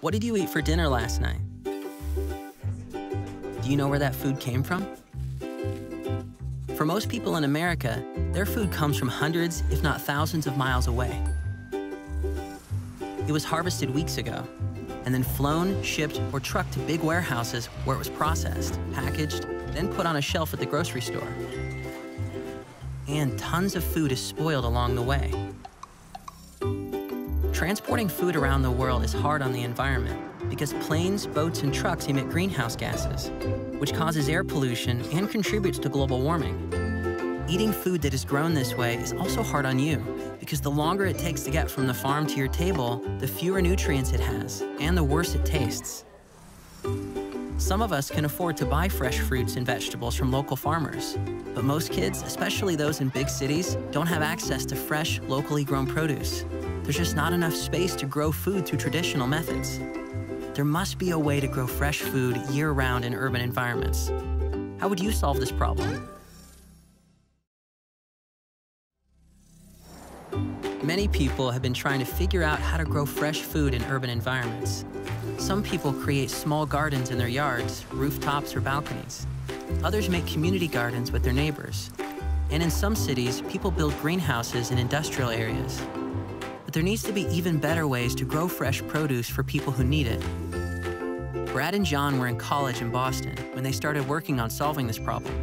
What did you eat for dinner last night? Do you know where that food came from? For most people in America, their food comes from hundreds, if not thousands of miles away. It was harvested weeks ago, and then flown, shipped, or trucked to big warehouses where it was processed, packaged, then put on a shelf at the grocery store. And tons of food is spoiled along the way. Transporting food around the world is hard on the environment because planes, boats, and trucks emit greenhouse gases, which causes air pollution and contributes to global warming. Eating food that is grown this way is also hard on you because the longer it takes to get from the farm to your table, the fewer nutrients it has, and the worse it tastes. Some of us can afford to buy fresh fruits and vegetables from local farmers, but most kids, especially those in big cities, don't have access to fresh, locally grown produce. There's just not enough space to grow food through traditional methods. There must be a way to grow fresh food year-round in urban environments. How would you solve this problem? Many people have been trying to figure out how to grow fresh food in urban environments. Some people create small gardens in their yards, rooftops, or balconies. Others make community gardens with their neighbors. And in some cities, people build greenhouses in industrial areas. But there needs to be even better ways to grow fresh produce for people who need it. Brad and Jon were in college in Boston when they started working on solving this problem.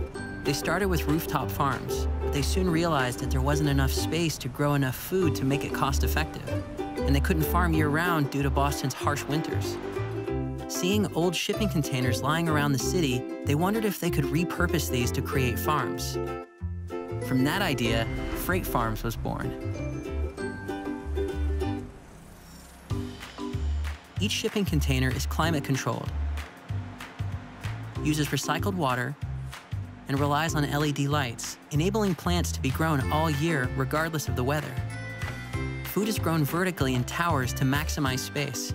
They started with rooftop farms, but they soon realized that there wasn't enough space to grow enough food to make it cost effective. And they couldn't farm year round due to Boston's harsh winters. Seeing old shipping containers lying around the city, they wondered if they could repurpose these to create farms. From that idea, Freight Farms was born. Each shipping container is climate controlled, uses recycled water, and relies on LED lights, enabling plants to be grown all year regardless of the weather. Food is grown vertically in towers to maximize space,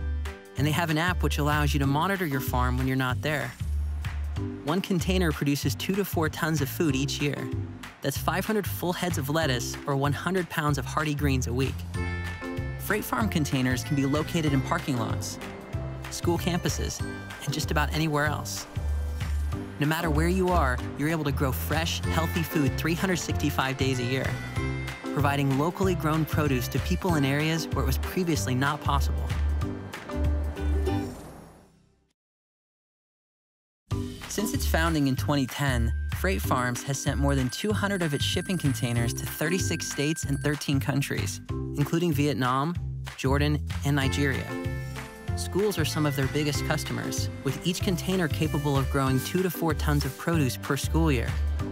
and they have an app which allows you to monitor your farm when you're not there. One container produces two to four tons of food each year. That's 500 full heads of lettuce or 100 pounds of hardy greens a week. Freight farm containers can be located in parking lots, school campuses, and just about anywhere else. No matter where you are, you're able to grow fresh, healthy food 365 days a year, providing locally grown produce to people in areas where it was previously not possible. Since its founding in 2010, Freight Farms has sent more than 200 of its shipping containers to 36 states and 13 countries, including Vietnam, Jordan, and Nigeria. Schools are some of their biggest customers, with each container capable of growing two to four tons of produce per school year.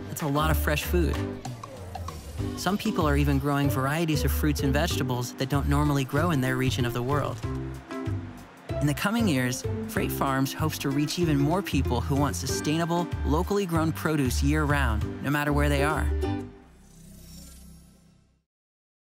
That's a lot of fresh food. Some people are even growing varieties of fruits and vegetables that don't normally grow in their region of the world. In the coming years, Freight Farms hopes to reach even more people who want sustainable, locally grown produce year-round, no matter where they are.